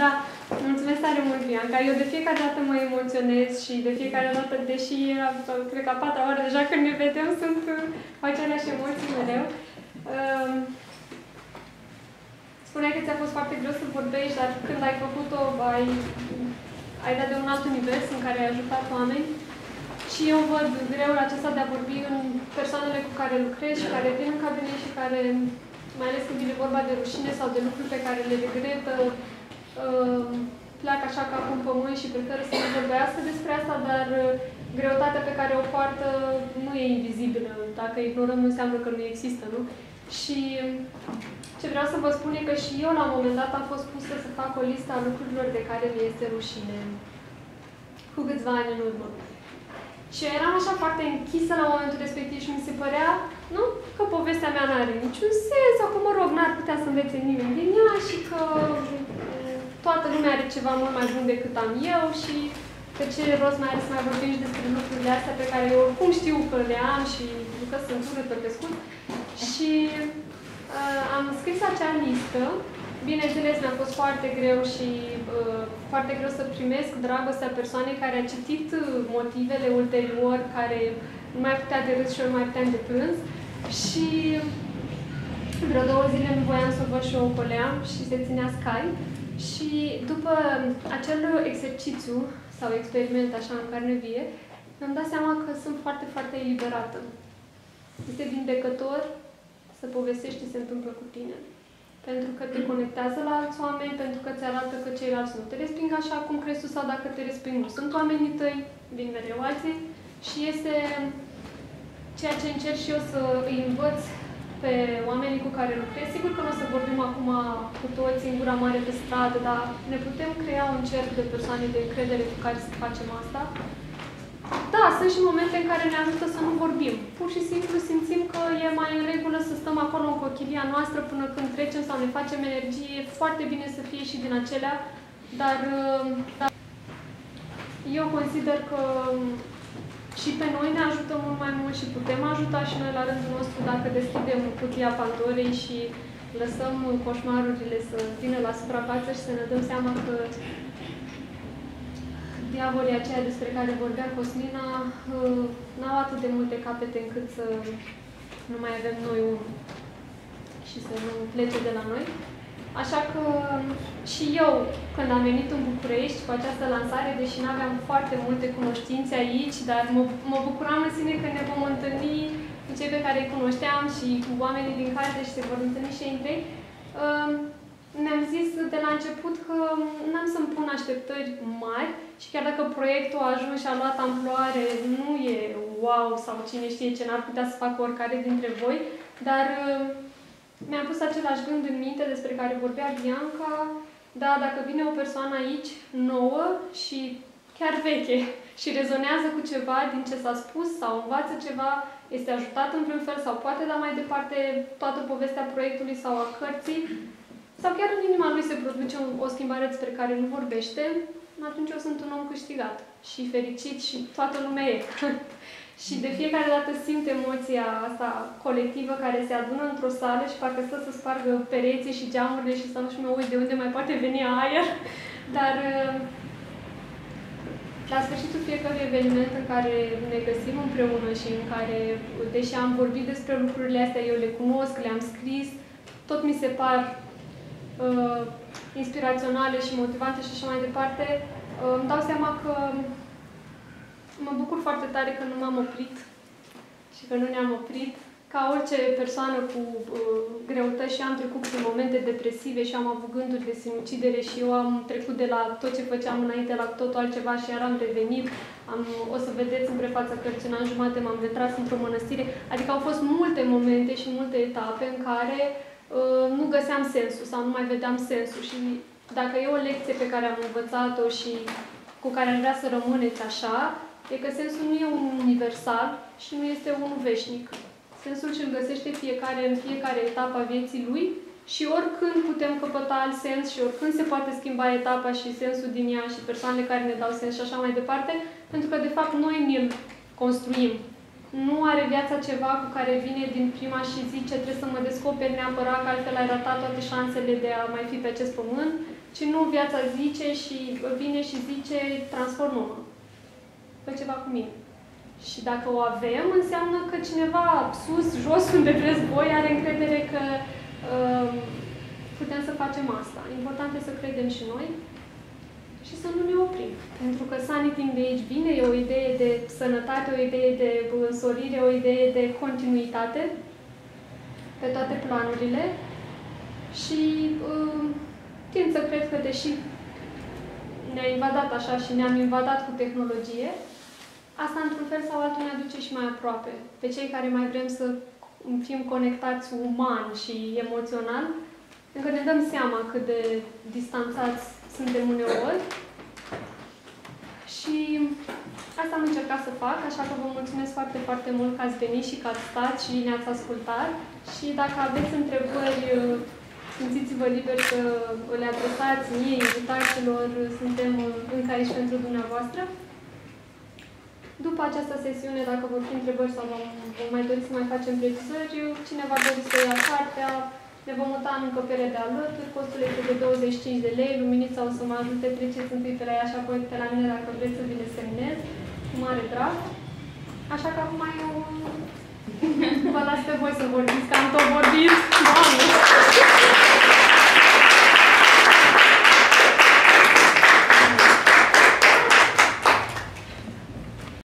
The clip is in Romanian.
Da, mulțumesc tare mult, Bianca. Eu de fiecare dată mă emoționez și de fiecare dată, deși era, cred că a patra oară deja când ne vedem, sunt cu aceleași emoții mereu. Um, spuneai că ți-a fost foarte greu să vorbești, dar când ai făcut-o, ai, ai dat de un alt univers în care ai ajutat oameni. Și eu văd greul acesta de a vorbi în persoanele cu care lucrez și care vin în cabinet și care, mai ales când vine vorba de rușine sau de lucruri pe care le regretă, uh, pleacă așa ca cu pământ și preferă să nu vorbească despre asta, dar uh, greutatea pe care o poartă nu e invizibilă. Dacă ignorăm, nu înseamnă că nu există, nu? Și ce vreau să vă spun e că și eu, la un moment dat, am fost pusă să fac o listă a lucrurilor de care mi este rușine. Cu câțiva ani în urmă. Și eram așa foarte închisă la momentul respectiv și mi se părea, nu, că povestea mea nu are niciun sens, sau că, mă rog, n-ar putea să învețe nimeni din ea și că toată lumea are ceva mult mai bun decât am eu și că ce rost mai are să mai vorbim și despre lucrurile astea pe care eu oricum știu că le am și că sunt urâtă pe scurt. Și uh, am scris acea listă Bineînțeles, mi-a fost foarte greu și uh, foarte greu să primesc dragostea persoanei care a citit uh, motivele ulterior, care nu mai putea de râs și eu nu mai puteam de plâns. Și vreo două zile nu voiam să văd și o coleam și se ținea Sky. Și după acel exercițiu sau experiment așa în carne vie, mi-am dat seama că sunt foarte, foarte eliberată. Este vindecător să povestești ce se întâmplă cu tine pentru că te conectează la alți oameni, pentru că ți arată că ceilalți nu te resping așa cum crezi tu sau dacă te resping nu sunt oamenii tăi, vin mereu alții și este ceea ce încerc și eu să îi învăț pe oamenii cu care lucrez. Sigur că nu o să vorbim acum cu toți în gura mare pe stradă, dar ne putem crea un cerc de persoane de încredere cu care să facem asta da, sunt și momente în care ne ajută să nu vorbim. Pur și simplu simțim că e mai în regulă să stăm acolo în cochilia noastră până când trecem sau ne facem energie. E foarte bine să fie și din acelea, dar, dar eu consider că și pe noi ne ajută mult mai mult și putem ajuta și noi la rândul nostru dacă deschidem cutia Pandorei și lăsăm coșmarurile să vină la suprafață și să ne dăm seama că diavolii aceia despre care vorbea Cosmina uh, n-au atât de multe capete încât să nu mai avem noi unul și să nu plece de la noi. Așa că și eu, când am venit în București cu această lansare, deși nu aveam foarte multe cunoștințe aici, dar mă, mă bucuram în sine că ne vom întâlni cu cei pe care îi cunoșteam și cu oamenii din carte și se vor întâlni și ei mi-am zis de la început că n-am să-mi pun așteptări mari și chiar dacă proiectul a ajuns și a luat amploare, nu e wow sau cine știe ce n-ar putea să facă oricare dintre voi, dar uh, mi-am pus același gând în minte despre care vorbea Bianca, da, dacă vine o persoană aici, nouă și chiar veche și rezonează cu ceva din ce s-a spus sau învață ceva, este ajutat în vreun fel sau poate da mai departe toată povestea proiectului sau a cărții, sau chiar în inima lui se produce o schimbare despre care nu vorbește, atunci eu sunt un om câștigat și fericit și toată lumea e. și de fiecare dată simt emoția asta colectivă care se adună într-o sală și parcă stă să spargă pereții și geamurile și să nu și mă uit de unde mai poate veni aer. Dar uh, la sfârșitul fiecărui eveniment în care ne găsim împreună și în care, deși am vorbit despre lucrurile astea, eu le cunosc, le-am scris, tot mi se par uh, inspiraționale și motivante și așa mai departe, uh, îmi dau seama că mă bucur foarte tare că nu m-am oprit și că nu ne-am oprit. Ca orice persoană cu uh, greutăți și am trecut prin momente depresive și am avut gânduri de sinucidere și eu am trecut de la tot ce făceam înainte la totul altceva și iar am revenit. Am, o să vedeți în prefața cărții, în an jumate m-am retras într-o mănăstire. Adică au fost multe momente și multe etape în care Uh, nu găseam sensul sau nu mai vedeam sensul și dacă e o lecție pe care am învățat-o și cu care am vrea să rămâneți așa, e că sensul nu e unul universal și nu este unul veșnic. Sensul și-l găsește fiecare în fiecare etapă a vieții lui și oricând putem căpăta alt sens și oricând se poate schimba etapa și sensul din ea și persoanele care ne dau sens și așa mai departe, pentru că de fapt noi ne-l construim nu are viața ceva cu care vine din prima și zice trebuie să mă descoperi neapărat că altfel ai ratat toate șansele de a mai fi pe acest pământ, ci nu viața zice și vine și zice transformă-mă. Fă ceva cu mine. Și dacă o avem, înseamnă că cineva sus, jos, unde vreți voi, are încredere că uh, putem să facem asta. Important e să credem și noi și să nu ne oprim. Pentru că Sanity in the Age vine, e o idee de sănătate, o idee de însorire, o idee de continuitate pe toate planurile și uh, tind să cred că deși ne-a invadat așa și ne-am invadat cu tehnologie, asta într-un fel sau altul ne aduce și mai aproape. Pe cei care mai vrem să fim conectați uman și emoțional, încă ne dăm seama cât de distanțați suntem uneori. Și asta am încercat să fac, așa că vă mulțumesc foarte, foarte mult că ați venit și că ați stat și ne-ați ascultat. Și dacă aveți întrebări, simțiți-vă liber să le adresați mie, invitaților, suntem încă aici pentru dumneavoastră. După această sesiune, dacă vor fi întrebări sau vom, vom mai dori să mai facem precizări, cineva dori să ia cartea, ne vom muta în încăpere de alături, costul este de 25 de lei, luminița o să mă ajute, treceți întâi pe la ea și apoi pe la mine dacă vreți să vi le semnez, cu mare drag. Așa că acum eu vă las pe voi să vorbiți, că am tot vorbit.